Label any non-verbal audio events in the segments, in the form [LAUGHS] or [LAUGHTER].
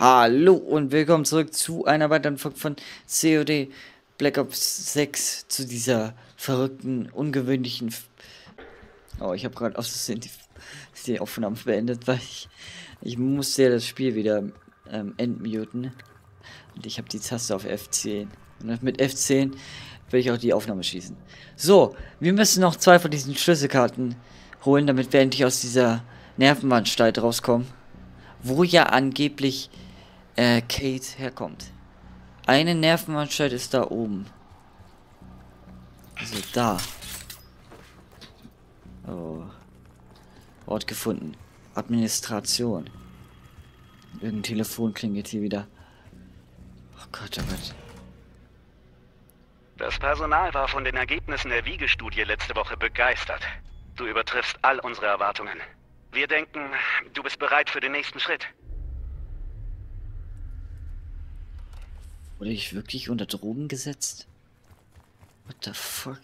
Hallo und willkommen zurück zu einer weiteren Folge von COD Black Ops 6 zu dieser verrückten, ungewöhnlichen. Oh, ich habe gerade aus die, die Aufnahme beendet, weil ich, ich musste ja das Spiel wieder ähm, entmuten. Und ich habe die Taste auf F10. Und mit F10 will ich auch die Aufnahme schießen. So, wir müssen noch zwei von diesen Schlüsselkarten holen, damit wir endlich aus dieser Nervenanstalt rauskommen. Wo ja angeblich äh, Kate herkommt. Eine Nervenanstalt ist da oben. Also da. Oh. Ort gefunden. Administration. Irgendein Telefon klingelt hier wieder. Oh Gott, oh Gott. Das Personal war von den Ergebnissen der Wiegestudie letzte Woche begeistert. Du übertriffst all unsere Erwartungen. Wir denken, du bist bereit für den nächsten Schritt. Wurde ich wirklich unter Drogen gesetzt? What the fuck?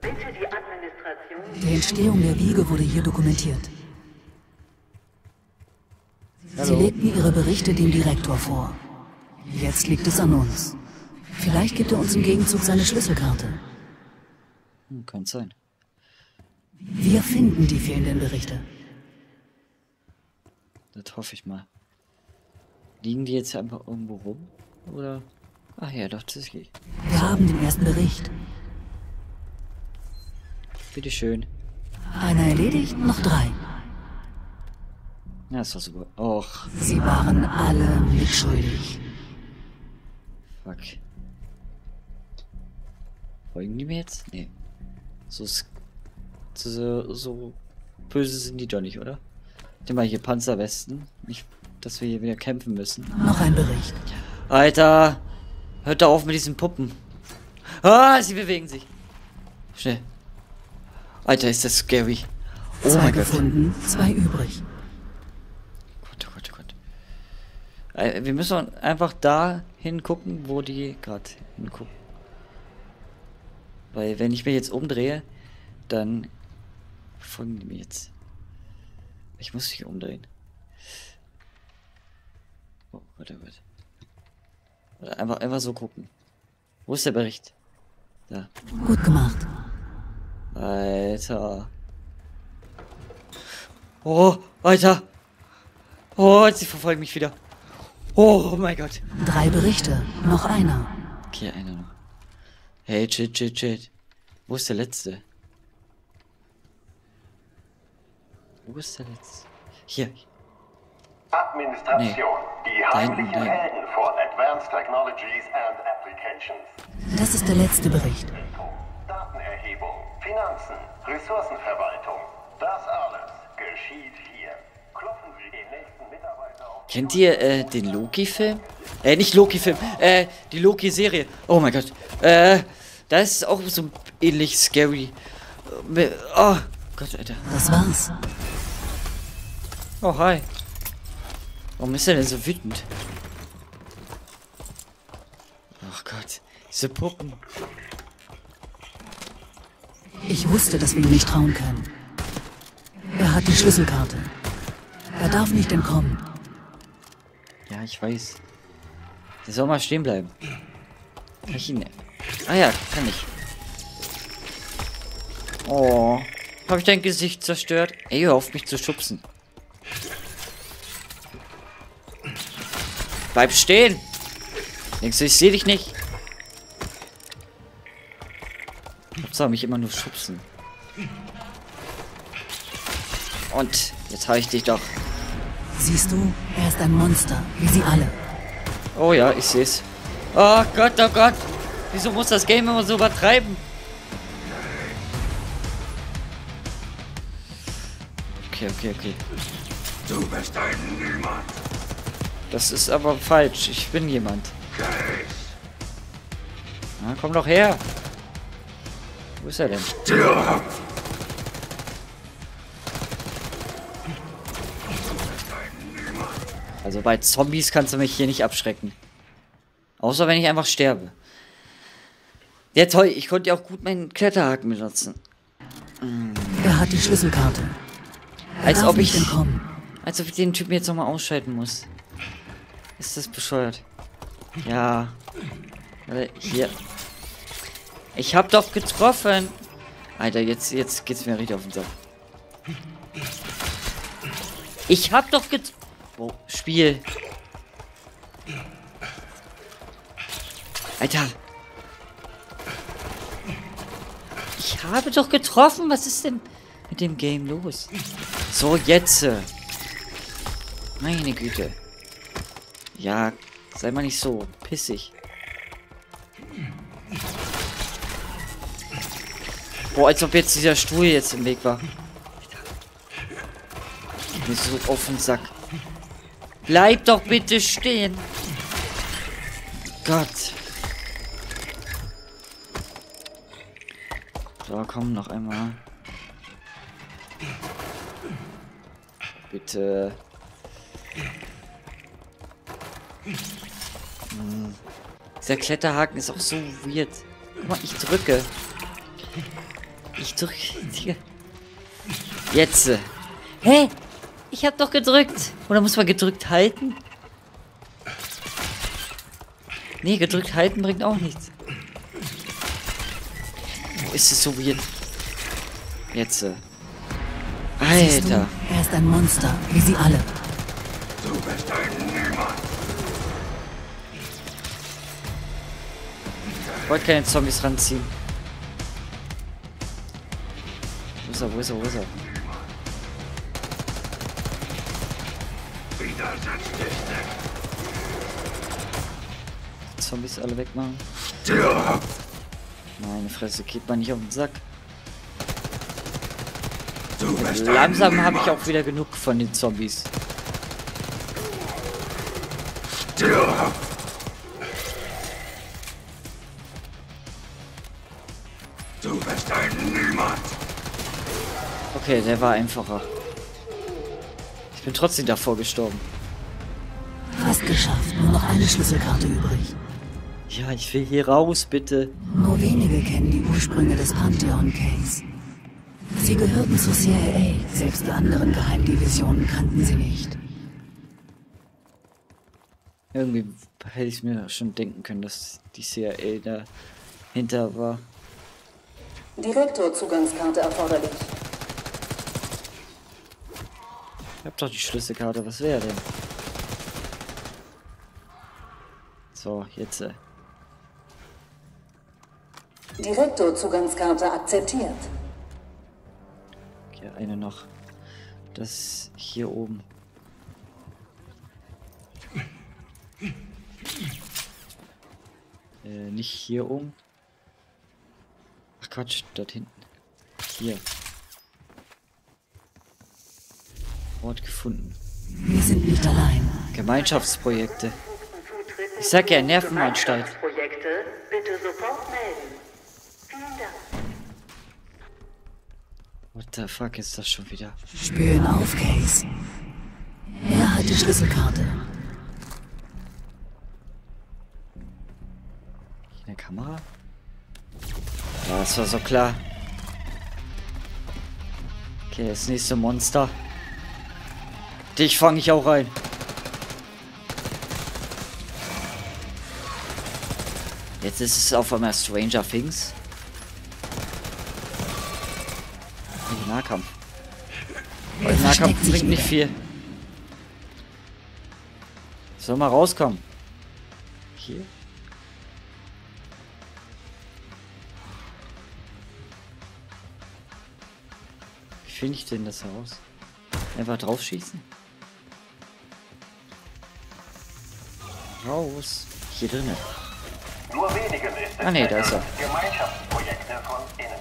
Bitte die Administration. Die Entstehung der Wiege wurde hier dokumentiert. Sie Hallo. legten ihre Berichte dem Direktor vor. Jetzt liegt es an uns. Vielleicht gibt er uns im Gegenzug seine Schlüsselkarte. Hm, kann sein. Wir finden die fehlenden Berichte. Das hoffe ich mal. Liegen die jetzt einfach irgendwo rum? Oder? Ach ja, doch, das geht. Wir haben den ersten Bericht. Bitteschön. Einer erledigt, noch drei. Ja, ist doch super. Och, Sie waren alle mitschuldig. fuck. Folgen die mir jetzt? Nee. So, so, so böse sind die doch nicht, oder? Die mal hier Panzerwesten. Nicht, dass wir hier wieder kämpfen müssen. Noch ein Bericht. Alter! Hört da auf mit diesen Puppen. Ah, sie bewegen sich. Schnell. Alter, ist das scary. Oh zwei mein Gott. gefunden, zwei übrig. Gott, oh Gott, oh Gott. Äh, Wir müssen einfach da hingucken, wo die gerade hingucken. Weil wenn ich mich jetzt umdrehe, dann folgen die mir jetzt. Ich muss mich umdrehen. Oh Gott, oh Gott. Oder Einfach, einfach so gucken. Wo ist der Bericht? Da. Gut gemacht. Alter. Oh, Alter. Oh, sie verfolgen mich wieder. Oh, mein Gott. Drei Berichte, noch einer. Okay, einer noch. Hey, shit, shit, shit. Wo ist der letzte? Wo ist der letzte? Hier. Administration. Nee. Die Da hinten, heimlichen da hinten. Helden von Advanced Technologies and Applications. Das ist der letzte Bericht. Datenerhebung, Finanzen, Ressourcenverwaltung. Das alles geschieht hier. Klopfen Sie den nächsten Mitarbeiter auf. Kennt ihr äh, den Loki-Film? Äh, nicht Loki-Film, äh, die Loki-Serie. Oh mein Gott. Äh, da ist auch so ähnlich scary. Äh, Oh Gott, Alter. Das war's. Oh, hi. Warum ist er denn so wütend? Ach Gott, diese Puppen. Ich wusste, dass wir ihm nicht trauen können. Er hat die Schlüsselkarte. Er darf nicht entkommen. Ja, ich weiß. Der soll mal stehen bleiben. Kann ich ihn... Ah ja, kann ich. Oh. Habe ich dein Gesicht zerstört? Ey, hör auf mich zu schubsen. Bleib stehen! Denkst du, ich sehe dich nicht? Hauptsache mich immer nur schubsen. Und jetzt habe ich dich doch. Siehst du, er ist ein Monster, wie sie alle. Oh ja, ich seh's. Oh Gott, oh Gott. Wieso muss das Game immer so übertreiben? Okay, okay, okay. Du bist ein Niemand. Das ist aber falsch. Ich bin jemand. Na, komm doch her. Wo ist er denn? Stirb! Also bei Zombies kannst du mich hier nicht abschrecken. Außer wenn ich einfach sterbe. Ja toll, ich konnte ja auch gut meinen Kletterhaken benutzen. Er hat die Schlüsselkarte. Er Als ob ich-. Als ob ich den Typen jetzt nochmal ausschalten muss. Ist das bescheuert? Ja. Warte, hier. Ich hab doch getroffen. Alter, jetzt, jetzt geht's mir richtig auf den Sack. Ich hab doch get... Oh, Spiel. Alter. Ich habe doch getroffen. Was ist denn mit dem Game los? So, jetzt. äh. Meine Güte. Ja, sei mal nicht so pissig. Boah, als ob jetzt dieser Stuhl jetzt im Weg war. Mir so auf den Sack. Bleib doch bitte stehen. Gott. So, komm, noch einmal. Bitte. Dieser Kletterhaken ist auch so weird. Guck mal, ich drücke. Ich drücke. hier. Jetzt. Hä? Ich hab doch gedrückt. Oder muss man gedrückt halten? Nee, gedrückt halten bringt auch nichts. Wo ist es so weird? Jetzt. du, Alter. er ist ein Monster, wie sie alle. Du bist ein Ich wollte keine Zombies ranziehen. Wo ist er, wo ist er, wo ist er? Zombies alle wegmachen. Dir. Meine Fresse, geht man nicht auf den Sack. Langsam habe ich auch wieder genug von den Zombies. Dir. Niemand. Okay, der war einfacher. Ich bin trotzdem davor gestorben. Fast geschafft, nur noch eine Schlüsselkarte übrig. Ja, ich will hier raus, bitte. Nur wenige kennen die Ursprünge des Pantheon Case. Sie gehörten zur CIA, selbst die anderen Geheimdivisionen kannten sie nicht. Irgendwie hätte ich mir schon denken können, dass die CIA dahinter war. Direktorzugangskarte erforderlich. Ich hab doch die Schlüsselkarte, was wäre denn? So, jetzt. Äh, Direktorzugangskarte akzeptiert. okay, eine noch. Das hier oben. Äh, nicht hier oben. Quatsch, dort hinten. Hier. Ort gefunden. Wir sind nicht allein. Gemeinschaftsprojekte. Ich sag ja, Nervenanstalt. Projekte bitte sofort melden. Vielen Dank. What the fuck ist das schon wieder? Spüren auf, Case. Er hat die Schlüsselkarte. Eine Kamera? Ja, das war so klar. Okay, das nächste Monster. Dich fange ich auch rein. Jetzt ist es auf einmal Stranger Things. Nee, Nahkampf. Weil Er Nahkampf bringt nicht viel. Soll mal rauskommen. Hier? Finde ich denn das heraus? Einfach drauf schießen? Raus. Hier drinnen. Nur wenigen ist es Ah, nee, da ist er. Gemeinschaftsprojekte von innen.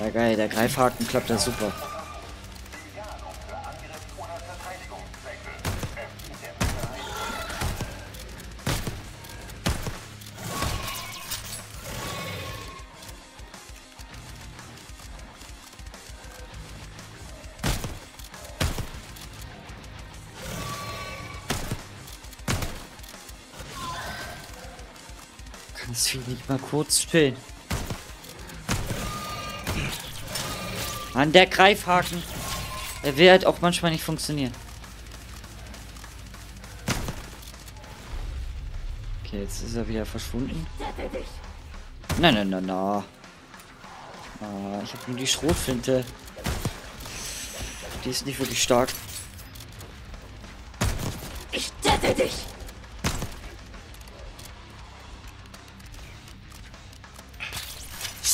Ja geil, der Greifhaken klappt da super. Das Vieh nicht mal kurz chillen? Mann, der Greifhaken. Der will halt auch manchmal nicht funktionieren. Okay, jetzt ist er wieder verschwunden. Nein, nein, nein, nein. Ah, ich habe nur die Schrotflinte. Die ist nicht wirklich stark. Ich tette dich!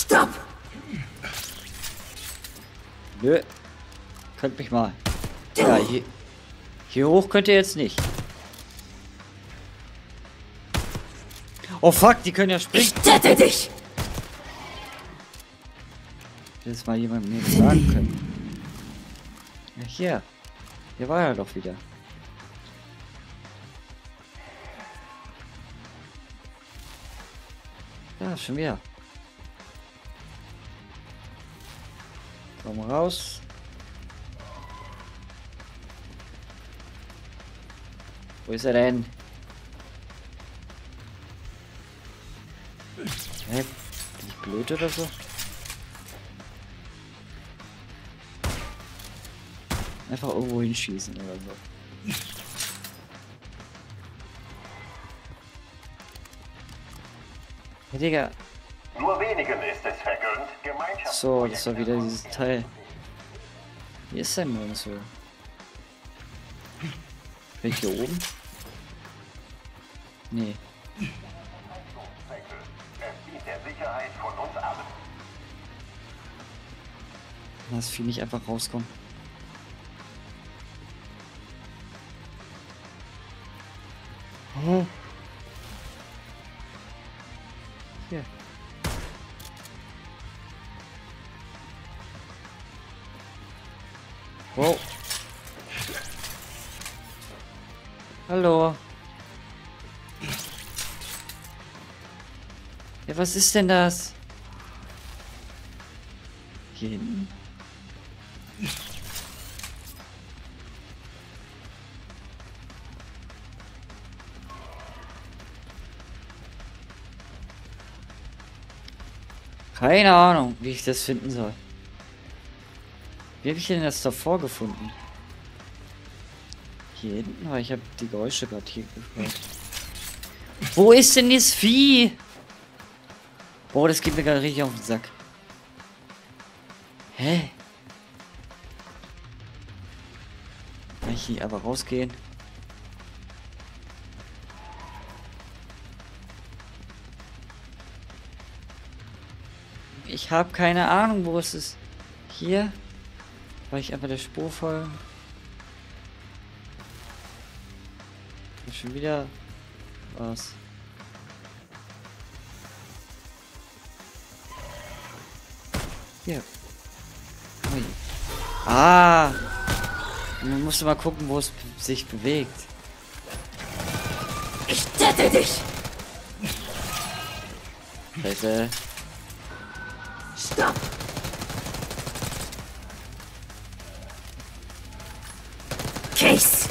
Stopp! Nö. Könnt mich mal. Ja, hier, hier hoch könnt ihr jetzt nicht. Oh fuck, die können ja springen. Ich tette dich! Jetzt mal jemand mir sagen können. Ja, hier. Hier war er doch wieder. Ja, schon wieder. Komm raus. Wo ist er denn? Hä? Bin ich blöd oder so? Einfach irgendwo hinschießen oder so. Ja, Digga. Nur wenigen ist es Gemeinschaft. So, das war wieder dieses Teil. Wie ist denn nun so? Bin ich hier oben? Nee. Der. Lass Vieh nicht einfach rauskommen. Wow. Hallo. Ja, was ist denn das? Hier hinten? Keine Ahnung, wie ich das finden soll. Wie habe ich denn das davor gefunden? Hier hinten, weil ich habe die Geräusche gerade hier gehört. Wo ist denn das Vieh? Boah, das geht mir gerade richtig auf den Sack. Hä? Kann ich hier aber rausgehen? Ich habe keine Ahnung, wo es ist. Hier? Weil ich einfach der Spur folgen. Und schon wieder was. Hier. Ui. Ah! Man musste mal gucken, wo es sich bewegt. Ich tette dich! Scheiße. Case!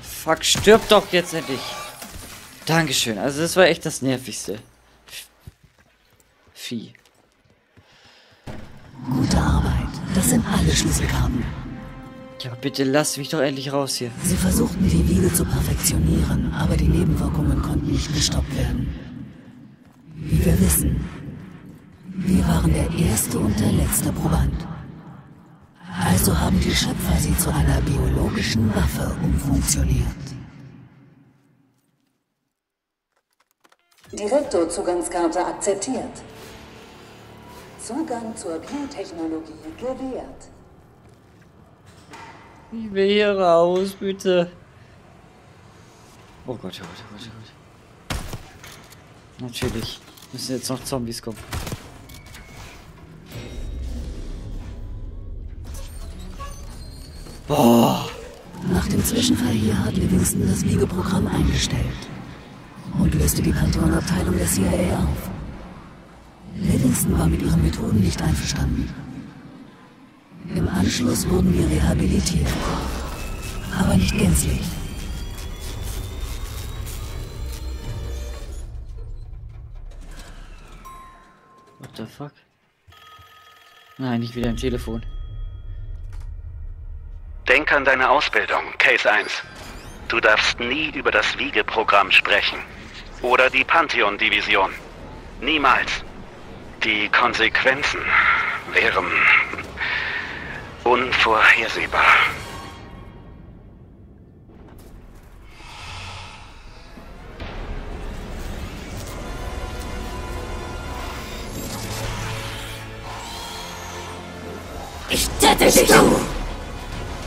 Fuck, stirb doch jetzt endlich. Dankeschön. Also das war echt das nervigste. Vieh. Gute Arbeit. Das sind alle Schlüsselkarten. Ja, bitte lass mich doch endlich raus hier. Sie versuchten die Wiege zu perfektionieren, aber die Nebenwirkungen konnten nicht gestoppt werden. Wie wir wissen, wir waren der erste und der letzte Proband. Also haben die Schöpfer sie zu einer biologischen Waffe umfunktioniert. Direktorzugangskarte akzeptiert. Zugang zur Biotechnologie gewährt. Ich will hier raus, bitte. Oh Gott, oh Gott, oh Gott, oh Gott. Natürlich. Müssen jetzt noch Zombies kommen. Boah. Nach dem Zwischenfall hier hat Livingston das Wiegeprogramm eingestellt und löste die Pantheon-Abteilung der CIA auf. Livingston war mit ihren Methoden nicht einverstanden. Im Anschluss wurden wir rehabilitiert, aber nicht gänzlich. the fuck? Nein, nicht wieder ein Telefon. Denk an deine Ausbildung, Case 1. Du darfst nie über das Wiegeprogramm sprechen. Oder die Pantheon-Division. Niemals. Die Konsequenzen wären unvorhersehbar. Ich töte dich!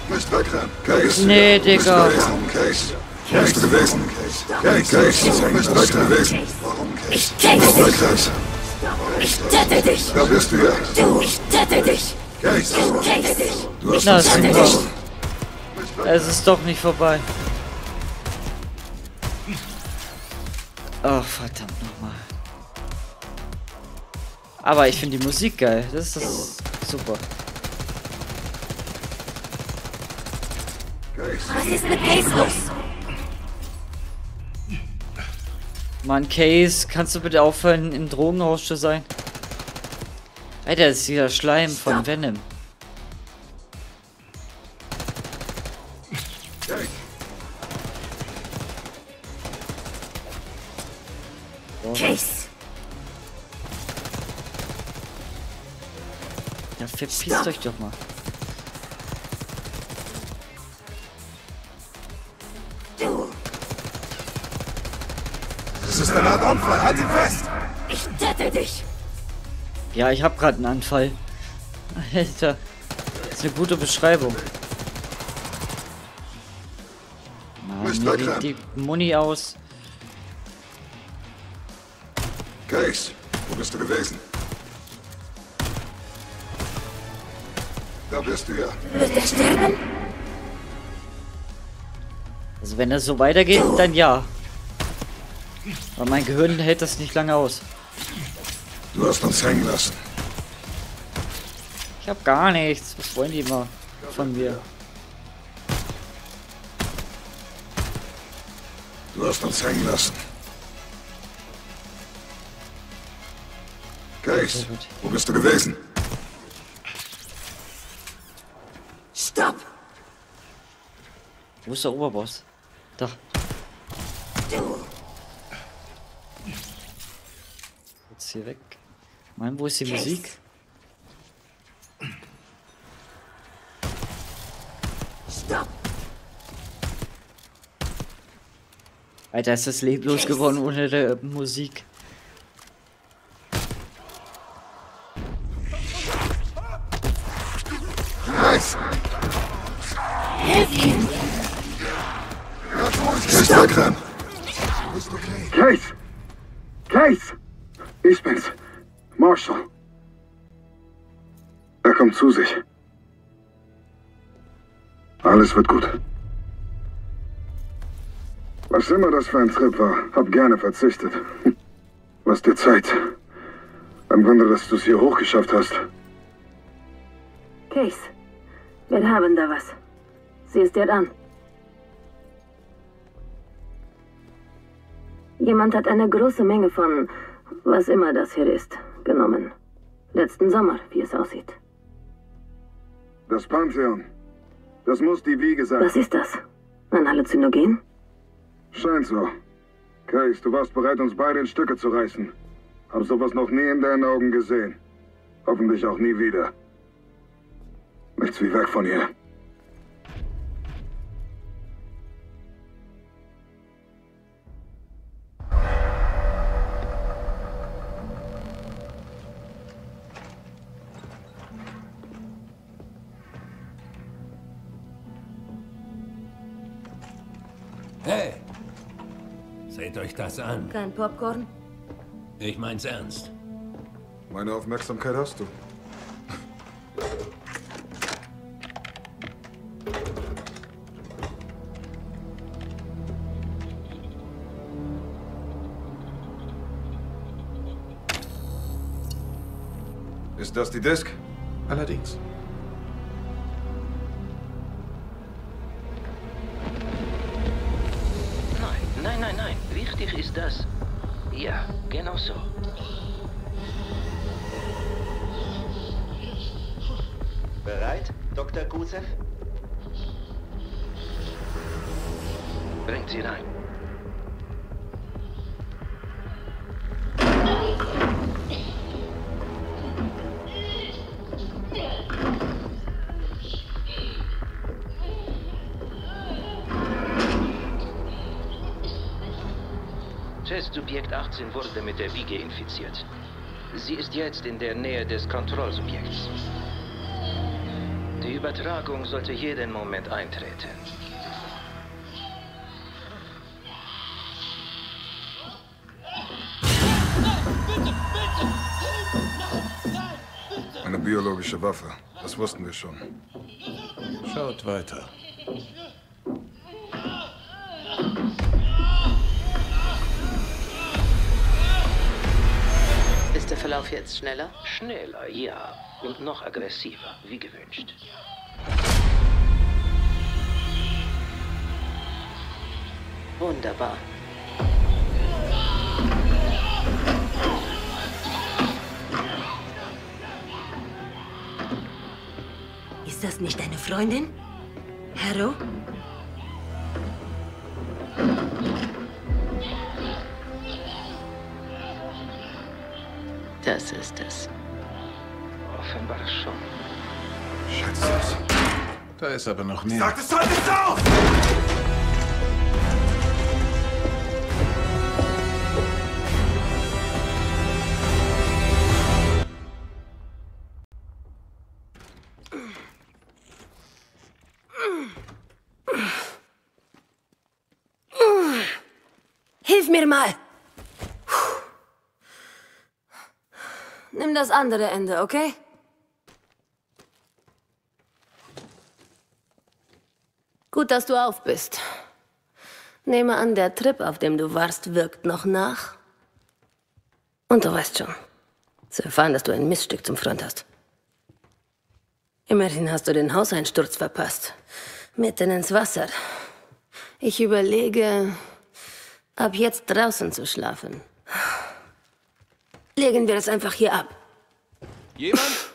Nicht wegrennen. Case. Nee, Digga. du gewesen, Case? Du gewesen, Case? Case. Nicht gewesen. Warum, Case? Ich töte Weg, dich! Case. Ich töte dich! Da bist du ja. Du! Ich töte dich! Case. Ich töte dich! Du hast Na, super. Es ist doch nicht vorbei. Ach, verdammt nochmal. Aber ich finde die Musik geil. Das ist das super. Was ist mit Case los? Mann, Case, kannst du bitte aufhören, im Drogenhaus zu sein? Alter, das ist dieser Schleim von Venom. Case! Ja, verpisst euch doch mal. Unfall. Halt ihn fest. Ich töte dich! Ja, ich hab gerade einen Anfall. Alter, das ist eine gute Beschreibung. Mann, mir geht die Muni aus. Case. Wo bist du gewesen? Da bist du ja. Wird er sterben? Also wenn das so weitergeht, dann ja. Aber mein Gehirn hält das nicht lange aus. Du hast uns hängen lassen. Ich hab gar nichts. Was wollen die immer von mir? Du hast uns hängen lassen. Gut. Wo bist du gewesen? Stopp! Wo ist der Oberboss? Da. Du! Jetzt hier weg. Mann, wo ist die Musik? Stopp! Alter, ist das leblos geworden ohne der Musik. Kommt zu sich. Alles wird gut. Was immer das für ein Trip war, hab gerne verzichtet. [LAUGHS] Was dir Zeit. Ein Wunder, dass du es hier hochgeschafft hast. Case, wir haben da was. Sieh es dir an. Jemand hat eine große Menge von, was immer das hier ist, genommen. Letzten Sommer, wie es aussieht. Das Pantheon. Das muss die Wiege sein. Was ist das? Ein Halluzinogen? Scheint so. Case, du warst bereit, uns beide in Stücke zu reißen. Hab sowas noch nie in deinen Augen gesehen. Hoffentlich auch nie wieder. Nichts wie weg von hier. Euch das an. Kein Popcorn? Ich mein's ernst. Meine Aufmerksamkeit hast du. Ist das die Disk? Allerdings. Nein, nein, nein. Wichtig ist das. Ja, genau so. Bereit, Dr. Gusev? Bringt sie rein. Test-Subjekt 18 wurde mit der Wiege infiziert. Sie ist jetzt in der Nähe des Kontrollsubjekts. Die Übertragung sollte jeden Moment eintreten. Eine biologische Waffe. Das wussten wir schon. Schaut weiter. Ist der Verlauf jetzt schneller? Schneller, ja. Und noch aggressiver, wie gewünscht. Wunderbar. Ist das nicht deine Freundin? Harrow? Das ist es. Offenbar schon. Scheiße. Da ist aber noch mehr. Sagt es halt nicht auf! Das andere Ende, okay? Gut, dass du auf bist. Nehme an, der Trip, auf dem du warst, wirkt noch nach. Und du weißt schon, zu erfahren, dass du ein Missstück zum Front hast. Immerhin hast du den Hauseinsturz verpasst. Mitten ins Wasser. Ich überlege, ab jetzt draußen zu schlafen. Legen wir es einfach hier ab. Jemand?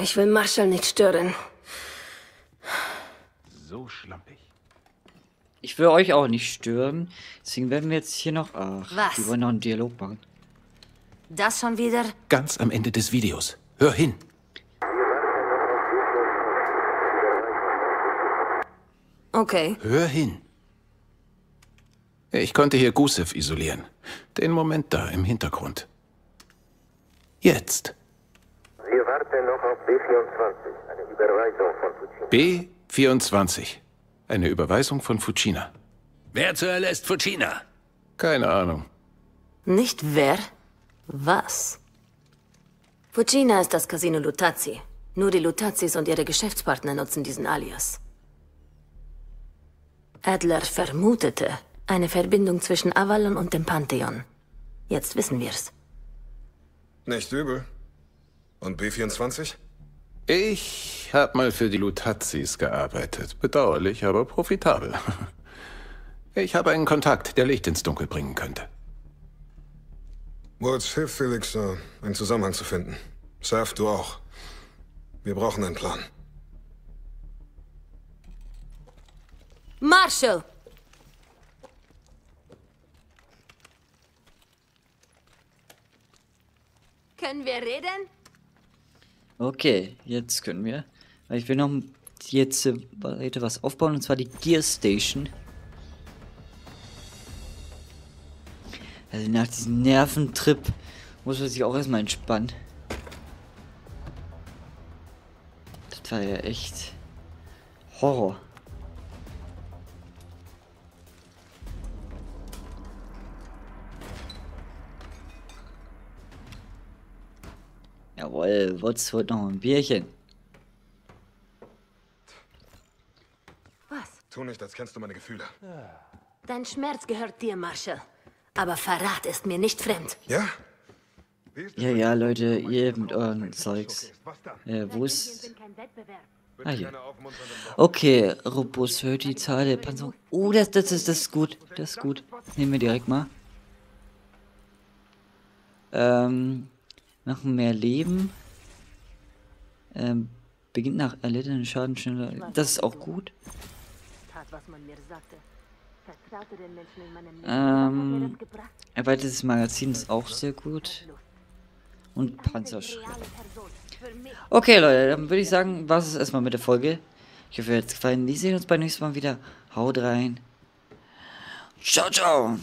Ich will Marshall nicht stören. So schlampig. Ich will euch auch nicht stören. Deswegen werden wir jetzt hier noch. Ach, Was? die wollen noch einen Dialog machen. Das schon wieder? Ganz am Ende des Videos. Hör hin. Okay. Hör hin. Ich konnte hier Gusev isolieren. Den Moment da im Hintergrund. Jetzt. Wir warten noch auf B24, eine Überweisung von Fucina. B24. Eine Überweisung von Fucina. Wer zur Hölle ist Fucina? Keine Ahnung. Nicht wer, was. Fucina ist das Casino Lutazzi. Nur die Lutazis und ihre Geschäftspartner nutzen diesen Alias. Adler vermutete eine Verbindung zwischen Avalon und dem Pantheon. Jetzt wissen wir's. Nicht übel. Und B24? Ich habe mal für die Lutazis gearbeitet. Bedauerlich, aber profitabel. [LAUGHS] Ich habe einen Kontakt, der Licht ins Dunkel bringen könnte. Woods, hilf Felix, äh, einen Zusammenhang zu finden. Surf, du auch. Wir brauchen einen Plan. Marshall! Können wir reden? Okay, jetzt können wir. Ich will noch jetzt äh, was aufbauen und zwar die Gear Station. Also nach diesem Nerventrip muss man sich auch erstmal entspannen. Das war ja echt Horror. Wutz holt noch ein Bierchen. Was? Tu nicht, als kennst du meine Gefühle. Dein Schmerz gehört dir, Marshall. Aber Verrat ist mir nicht fremd. Ja? Ja, ja, Leute, ihr mit euren Zeugs. Äh, wo ist... Ah, hier. Okay, robust hört die Zahl der Panzerung. Oh, das, das, ist, das ist gut. Das ist gut. Nehmen wir direkt mal. Ähm, machen mehr Leben. Ähm, Beginnt nach erlittenen Schaden schneller. Das ist auch gut. Ähm, erweitertes Magazin ist auch sehr gut. Und Panzerschritt. Okay, Leute, dann würde ich sagen, was ist erstmal mit der Folge. Ich hoffe, euch hat es gefallen. Wir sehen uns beim nächsten Mal wieder. Haut rein. Ciao, ciao.